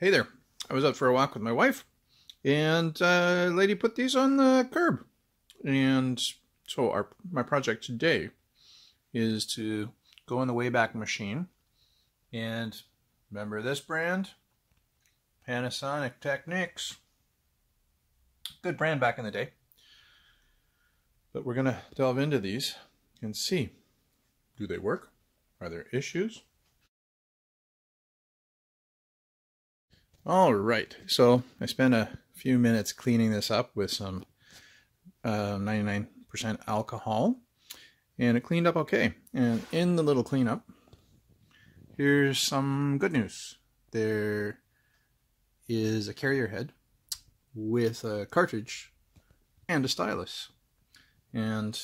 Hey there. I was out for a walk with my wife, and uh, lady put these on the curb. And so our my project today is to go in the Wayback Machine and remember this brand? Panasonic Technics. Good brand back in the day. But we're going to delve into these and see do they work? Are there issues? All right, so I spent a few minutes cleaning this up with some 99% uh, alcohol, and it cleaned up okay. And in the little cleanup, here's some good news. There is a carrier head with a cartridge and a stylus, and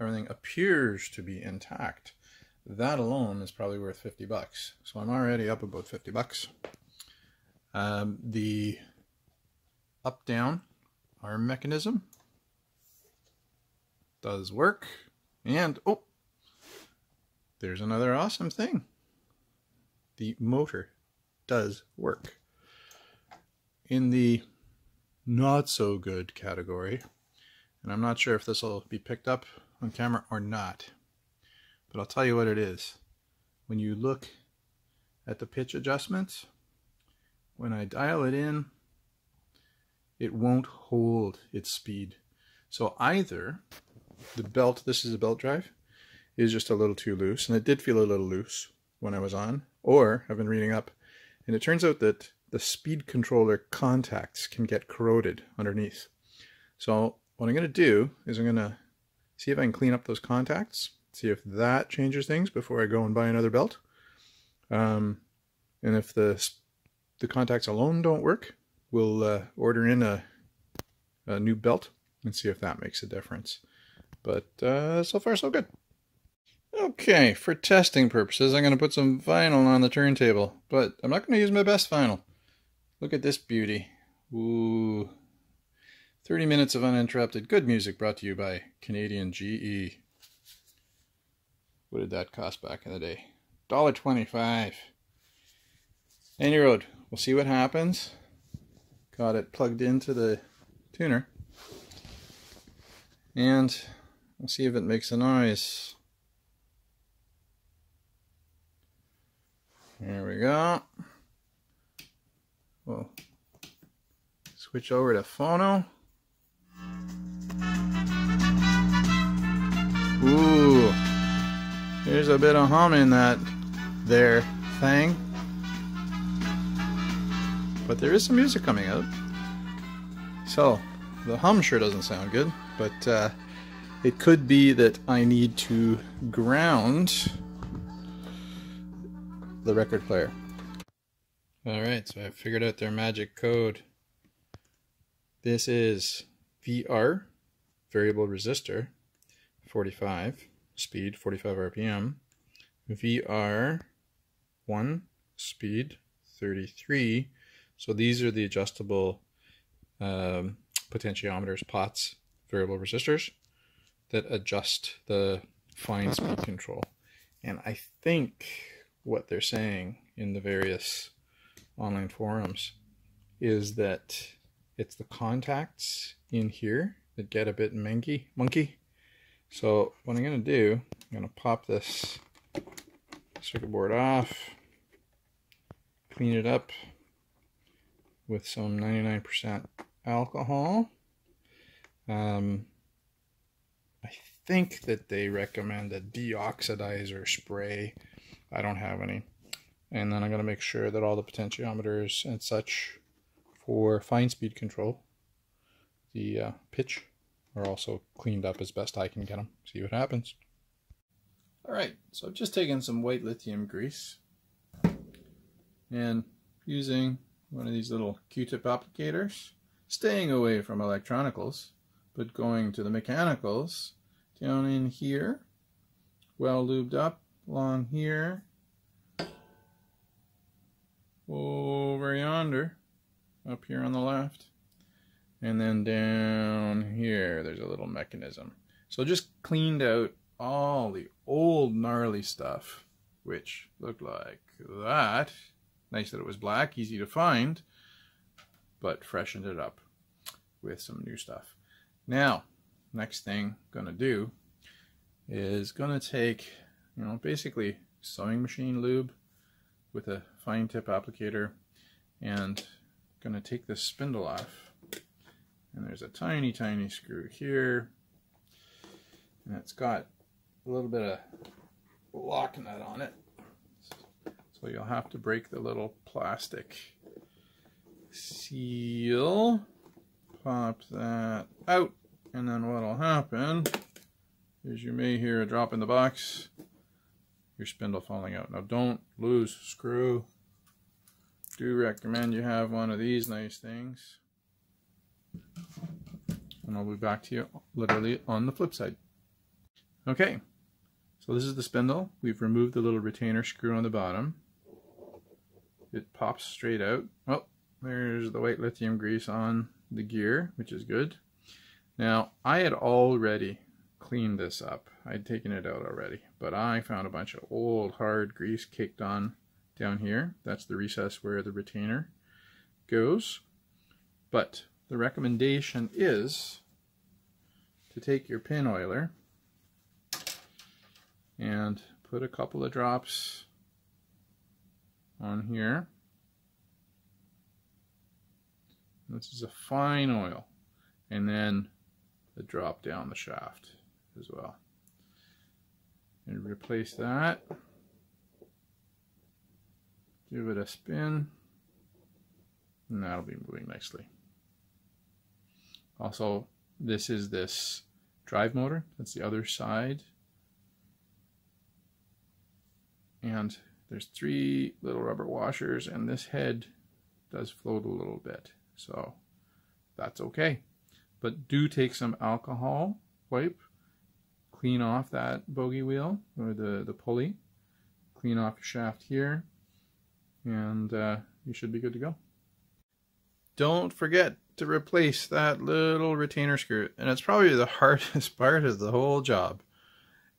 everything appears to be intact. That alone is probably worth 50 bucks. So I'm already up about 50 bucks. Um, the up-down arm mechanism does work. And, oh, there's another awesome thing. The motor does work. In the not so good category, and I'm not sure if this will be picked up on camera or not, but I'll tell you what it is. When you look at the pitch adjustments, when I dial it in, it won't hold its speed. So either the belt, this is a belt drive, is just a little too loose, and it did feel a little loose when I was on, or I've been reading up, and it turns out that the speed controller contacts can get corroded underneath. So what I'm going to do is I'm going to see if I can clean up those contacts, see if that changes things before I go and buy another belt. Um, and if the the contacts alone don't work, we'll uh, order in a, a, new belt and see if that makes a difference. But uh, so far, so good. Okay, for testing purposes, I'm going to put some vinyl on the turntable, but I'm not going to use my best vinyl. Look at this beauty. Ooh. 30 minutes of uninterrupted good music brought to you by Canadian GE. What did that cost back in the day? $1.25. Any road. We'll see what happens. Got it plugged into the tuner. And we'll see if it makes a noise. There we go. We'll switch over to phono. Ooh, there's a bit of hum in that there thing. But there is some music coming out. So, the hum sure doesn't sound good, but uh, it could be that I need to ground the record player. Alright, so I figured out their magic code. This is VR, variable resistor, 45, speed 45 RPM, VR 1, speed 33, so these are the adjustable um, potentiometers, pots, variable resistors that adjust the fine speed control. And I think what they're saying in the various online forums is that it's the contacts in here that get a bit monkey. monkey. So what I'm going to do, I'm going to pop this circuit board off, clean it up, with some 99% alcohol. Um, I think that they recommend a deoxidizer spray. I don't have any. And then I'm going to make sure that all the potentiometers and such for fine speed control, the uh, pitch, are also cleaned up as best I can get them. See what happens. Alright, so I've just taken some white lithium grease and using one of these little Q-tip applicators, staying away from electronicals, but going to the mechanicals, down in here, well lubed up along here, over yonder, up here on the left, and then down here there's a little mechanism. So just cleaned out all the old gnarly stuff, which looked like that Nice that it was black, easy to find, but freshened it up with some new stuff. Now, next thing I'm gonna do is gonna take, you know, basically sewing machine lube with a fine tip applicator and gonna take this spindle off. And there's a tiny, tiny screw here. And it's got a little bit of lock nut on it. So you'll have to break the little plastic seal, pop that out, and then what'll happen is you may hear a drop in the box, your spindle falling out. Now don't lose screw. Do recommend you have one of these nice things. And I'll be back to you literally on the flip side. Okay, so this is the spindle. We've removed the little retainer screw on the bottom. It pops straight out. Oh, there's the white lithium grease on the gear, which is good. Now, I had already cleaned this up. I'd taken it out already, but I found a bunch of old hard grease caked on down here. That's the recess where the retainer goes. But the recommendation is to take your pin oiler and put a couple of drops on here. This is a fine oil. And then a drop down the shaft as well. And replace that. Give it a spin. And that'll be moving nicely. Also, this is this drive motor. That's the other side. And there's three little rubber washers and this head does float a little bit. So that's okay. But do take some alcohol wipe, clean off that bogey wheel or the, the pulley, clean off your shaft here, and uh, you should be good to go. Don't forget to replace that little retainer screw. And it's probably the hardest part of the whole job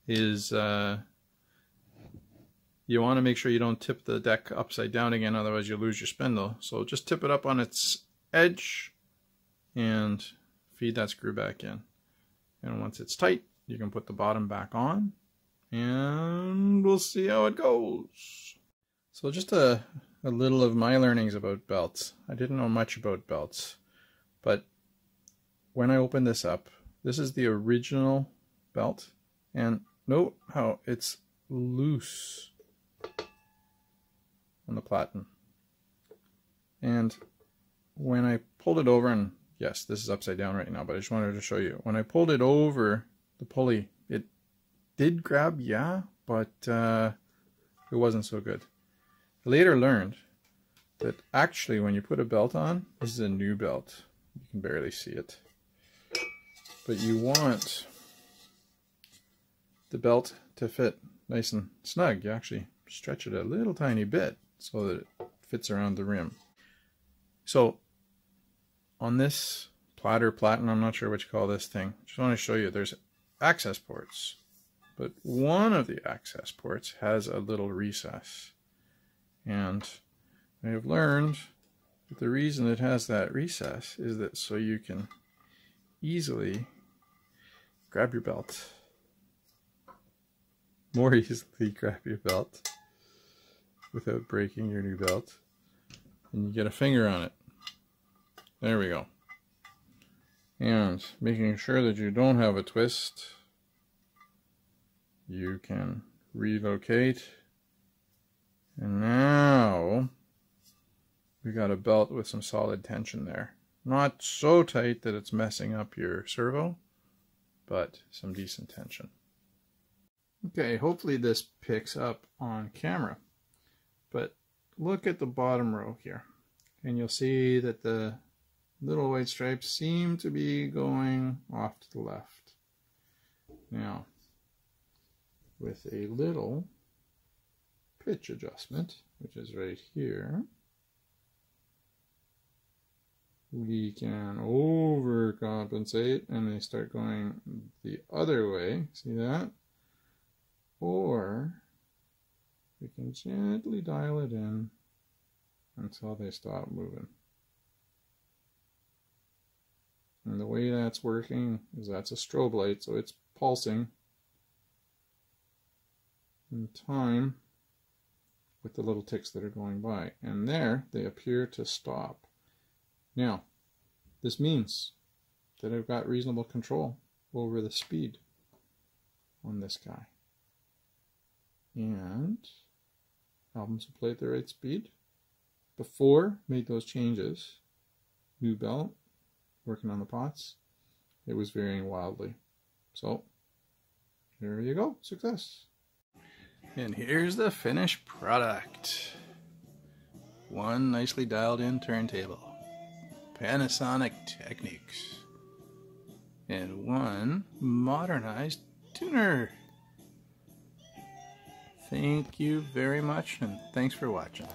is uh, you want to make sure you don't tip the deck upside down again, otherwise you lose your spindle. So just tip it up on its edge and feed that screw back in. And once it's tight, you can put the bottom back on and we'll see how it goes. So just a, a little of my learnings about belts. I didn't know much about belts, but when I open this up, this is the original belt and note how it's loose on the platen. And when I pulled it over, and yes, this is upside down right now, but I just wanted to show you. When I pulled it over the pulley, it did grab, yeah, but uh, it wasn't so good. I later learned that actually when you put a belt on, this is a new belt. You can barely see it. But you want the belt to fit nice and snug. You actually stretch it a little tiny bit so that it fits around the rim. So on this platter, platen, I'm not sure what you call this thing. Just want to show you there's access ports. But one of the access ports has a little recess. And I have learned that the reason it has that recess is that so you can easily grab your belt. More easily grab your belt without breaking your new belt. And you get a finger on it. There we go. And making sure that you don't have a twist, you can relocate. And now we got a belt with some solid tension there. Not so tight that it's messing up your servo, but some decent tension. Okay, hopefully this picks up on camera. But look at the bottom row here. And you'll see that the little white stripes seem to be going off to the left. Now, with a little pitch adjustment, which is right here, we can overcompensate and they start going the other way. See that? Or we can gently dial it in until they stop moving. And the way that's working is that's a strobe light, so it's pulsing in time with the little ticks that are going by. And there, they appear to stop. Now, this means that I've got reasonable control over the speed on this guy. And albums will play at the right speed. Before made those changes, new belt, working on the pots, it was varying wildly. So there you go, success. And here's the finished product. One nicely dialed in turntable. Panasonic Technics. And one modernized tuner. Thank you very much and thanks for watching.